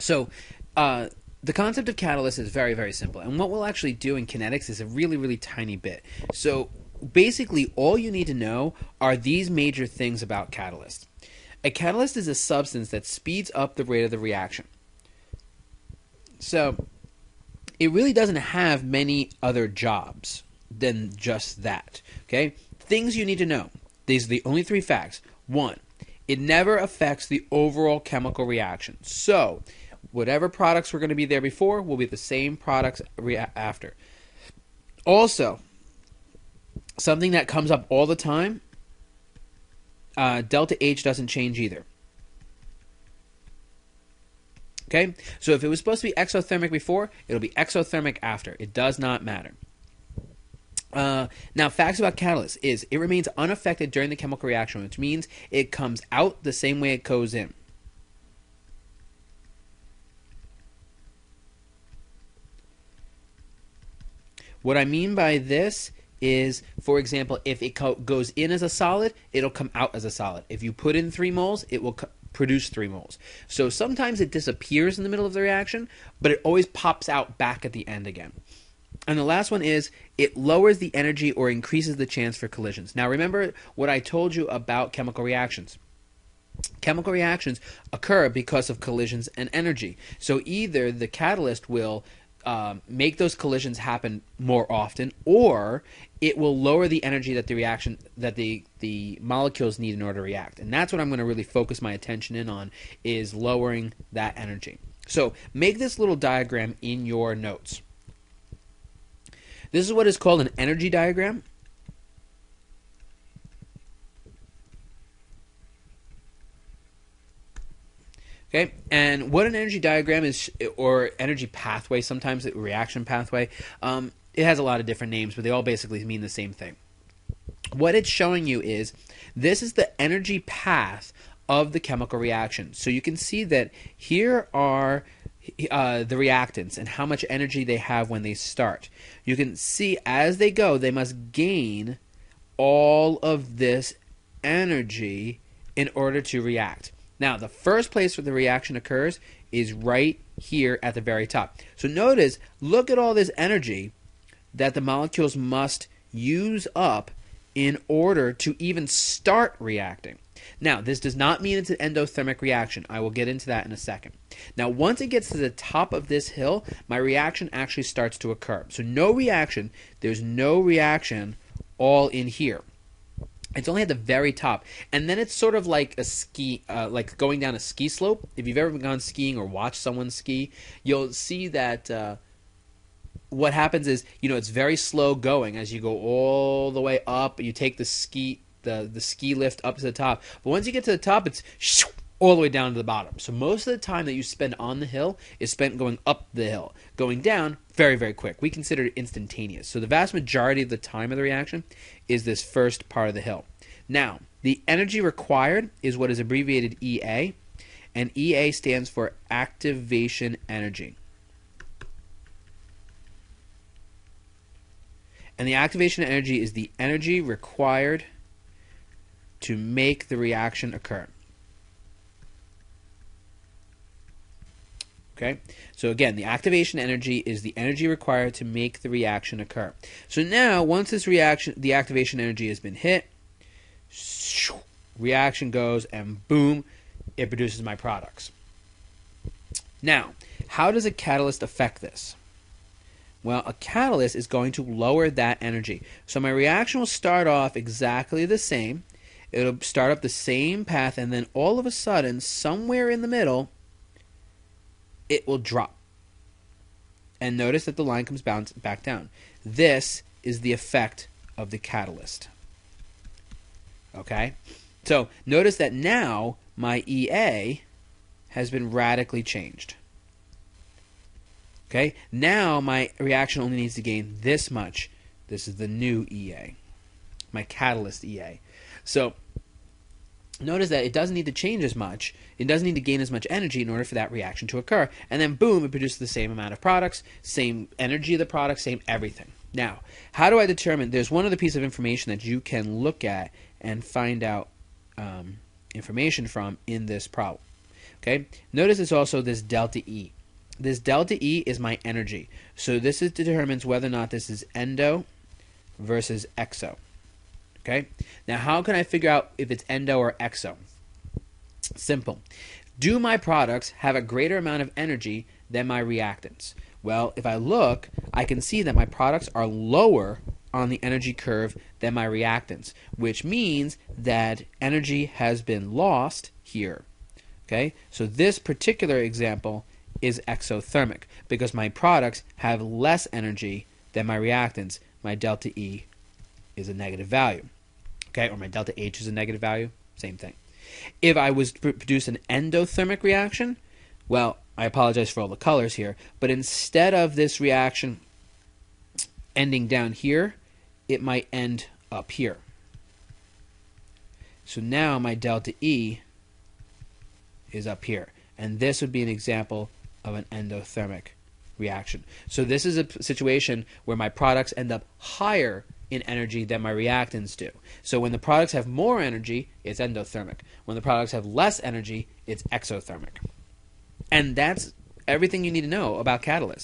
So, uh, the concept of catalyst is very, very simple. And what we'll actually do in kinetics is a really, really tiny bit. So, basically, all you need to know are these major things about catalyst. A catalyst is a substance that speeds up the rate of the reaction. So, it really doesn't have many other jobs than just that. Okay? Things you need to know. These are the only three facts. One, it never affects the overall chemical reaction. So, whatever products were going to be there before will be the same products after. Also, something that comes up all the time uh, delta H doesn't change either. Okay, so if it was supposed to be exothermic before, it'll be exothermic after. It does not matter. Uh, now, facts about catalyst is it remains unaffected during the chemical reaction, which means it comes out the same way it goes in. What I mean by this is, for example, if it goes in as a solid, it'll come out as a solid. If you put in three moles, it will produce three moles. So sometimes it disappears in the middle of the reaction, but it always pops out back at the end again. And the last one is it lowers the energy or increases the chance for collisions. Now, remember what I told you about chemical reactions. Chemical reactions occur because of collisions and energy. So either the catalyst will um, make those collisions happen more often, or it will lower the energy that the reaction that the the molecules need in order to react. And that's what I'm going to really focus my attention in on is lowering that energy. So make this little diagram in your notes. This is what is called an energy diagram. Okay, and what an energy diagram is, or energy pathway, sometimes a reaction pathway, um, it has a lot of different names, but they all basically mean the same thing. What it's showing you is this is the energy path of the chemical reaction. So you can see that here are uh, the reactants and how much energy they have when they start. You can see as they go, they must gain all of this energy in order to react. Now, the first place where the reaction occurs is right here at the very top. So notice, look at all this energy that the molecules must use up in order to even start reacting. Now, this does not mean it's an endothermic reaction. I will get into that in a second. Now, once it gets to the top of this hill, my reaction actually starts to occur. So, no reaction, there's no reaction all in here. It's only at the very top, and then it's sort of like a ski, uh, like going down a ski slope. If you've ever gone skiing or watched someone ski, you'll see that uh, what happens is, you know, it's very slow going as you go all the way up. You take the ski, the the ski lift up to the top, but once you get to the top, it's all the way down to the bottom. So most of the time that you spend on the hill is spent going up the hill. Going down, very, very quick. We consider it instantaneous. So the vast majority of the time of the reaction is this first part of the hill. Now, the energy required is what is abbreviated EA, and EA stands for activation energy. And the activation energy is the energy required to make the reaction occur. Okay? So again, the activation energy is the energy required to make the reaction occur. So now, once this reaction, the activation energy has been hit, reaction goes and boom, it produces my products. Now, how does a catalyst affect this? Well, a catalyst is going to lower that energy. So my reaction will start off exactly the same. It'll start up the same path, and then all of a sudden, somewhere in the middle, it will drop. And notice that the line comes bounce back down. This is the effect of the catalyst. Okay? So notice that now my EA has been radically changed. Okay? Now my reaction only needs to gain this much. This is the new EA. My catalyst EA. So notice that it doesn't need to change as much. It doesn't need to gain as much energy in order for that reaction to occur. And then, boom, it produces the same amount of products, same energy of the product, same everything. Now, how do I determine? There's one other piece of information that you can look at and find out um, information from in this problem. Okay, notice it's also this delta E. This delta E is my energy. So this is, determines whether or not this is endo versus exo. Okay, now how can I figure out if it's endo or exo? Simple. Do my products have a greater amount of energy than my reactants? Well, if I look, I can see that my products are lower on the energy curve than my reactants, which means that energy has been lost here. Okay, so this particular example is exothermic because my products have less energy than my reactants. My delta E is a negative value. Okay, or my delta H is a negative value, same thing. If I was to produce an endothermic reaction, well, I apologize for all the colors here, but instead of this reaction ending down here, it might end up here. So now my delta E is up here. And this would be an example of an endothermic reaction. So this is a situation where my products end up higher in energy than my reactants do. So when the products have more energy, it's endothermic. When the products have less energy, it's exothermic. And that's everything you need to know about catalysts.